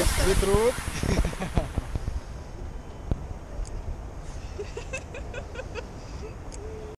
Beetroot.